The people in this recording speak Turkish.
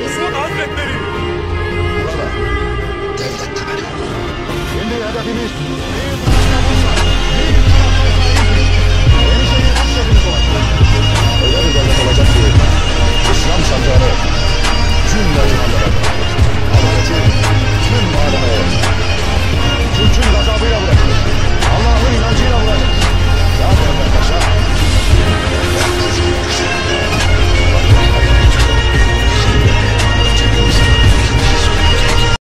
Destur! Hazretleri! Burada. Devlet temeli. Şimdi hedefimiz